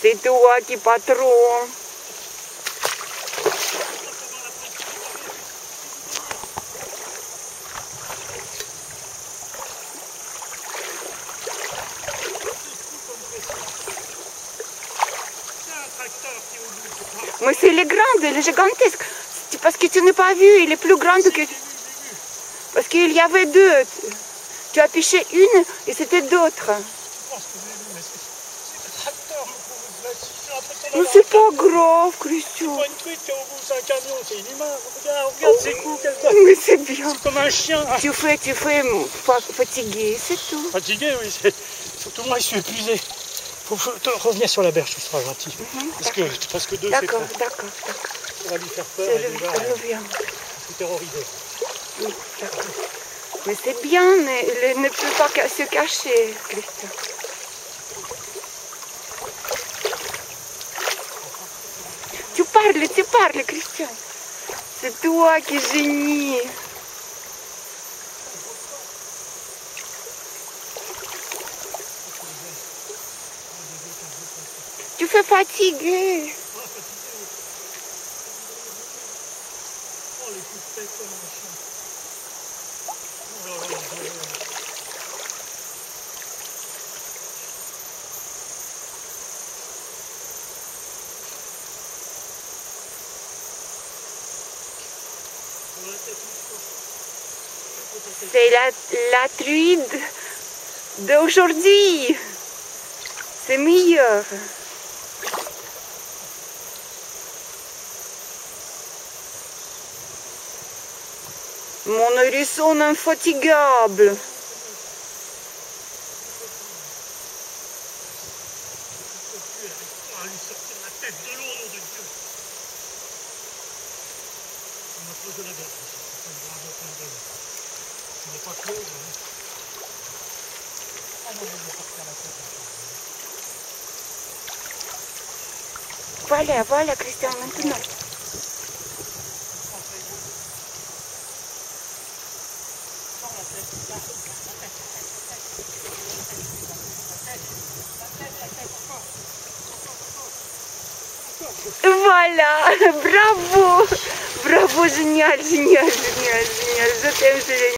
C'est toi qui patron. Mais c'est les grandes, les gigantesques. C'est Parce que tu n'as pas vu, il est plus grand que... Parce qu'il y avait deux. Tu as piché une et c'était d'autres. Mais c'est pas grave, Christian. pas une truite qui est au bout, c'est un camion, c'est inhumain. Regarde, regarde ses coups qu'elle donne. Mais c'est bien. C'est comme un chien. Tu fais, tu fais fa- fatigué, c'est tout. Fatigué, oui. c'est- Surtout moi, je suis épuisé. Faut, faut revenir sur la berge, tu seras gentil. Parce que, parce que deux, c'est D'accord, d'accord, d'accord. Ça va lui faire peur. Elle va le- je reviens. tout terroriser. Oui, d'accord. Mais c'est bien, mais il ne peut pas se cacher, Christian. Christian. C'est toi qui es génie. Tu fais fatiguer. Oh, les coups de tête comme un chien. Oh là là, là là là. Sur la tête, il faut- C'est la, la d'aujourd'hui. C'est meilleur. Mon hérisson infatigable. Nom de Dieu. On approche de la berge. C'est une grave plein de Ce n'est pas clos. hein. Ah, moi, je vais sortir la tête. Voilà,